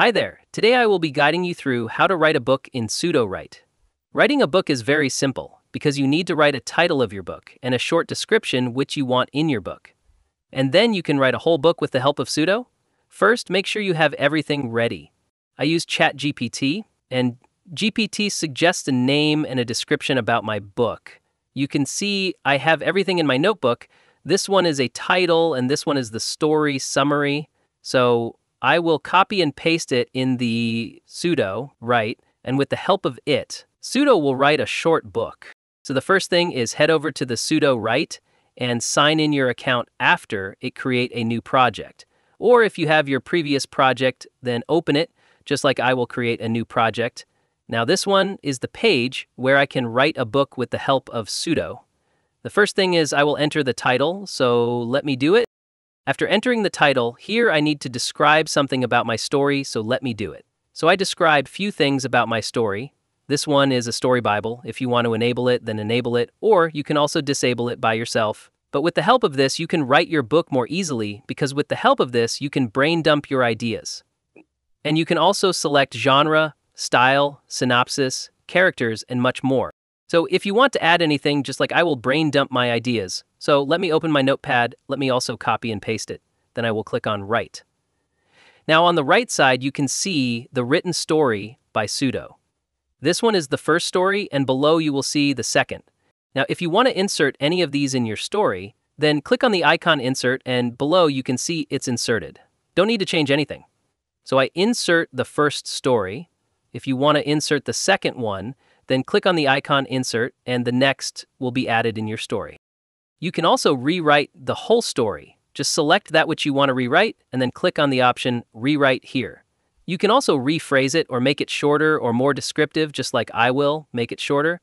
Hi there. Today I will be guiding you through how to write a book in Sudowrite. Writing a book is very simple because you need to write a title of your book and a short description which you want in your book. And then you can write a whole book with the help of Sudo. First, make sure you have everything ready. I use ChatGPT, and GPT suggests a name and a description about my book. You can see I have everything in my notebook. This one is a title, and this one is the story summary. So I will copy and paste it in the Sudo, right? And with the help of it, Sudo will write a short book. So the first thing is head over to the Sudowrite and sign in your account after it create a new project. Or if you have your previous project, then open it, just like I will create a new project. Now this one is the page where I can write a book with the help of Sudo. The first thing is I will enter the title, so let me do it. After entering the title, here I need to describe something about my story, so let me do it. So I describe few things about my story. This one is a story Bible. If you want to enable it, then enable it, or you can also disable it by yourself. But with the help of this, you can write your book more easily because with the help of this, you can brain dump your ideas. And you can also select genre, style, synopsis, characters, and much more. So if you want to add anything, just like I will brain dump my ideas. So let me open my notepad, let me also copy and paste it. Then I will click on Write. Now on the right side, you can see the written story by Sudo. This one is the first story, and below you will see the second. Now if you want to insert any of these in your story, then click on the icon Insert, and below you can see it's inserted. Don't need to change anything. So I insert the first story. If you want to insert the second one, then click on the icon Insert and the next will be added in your story. You can also rewrite the whole story. Just select that which you want to rewrite and then click on the option Rewrite here. You can also rephrase it or make it shorter or more descriptive, just like I will, make it shorter,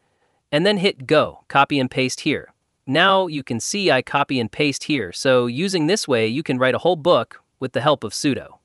and then hit Go, copy and paste here. Now you can see I copy and paste here, so using this way you can write a whole book with the help of Sudo.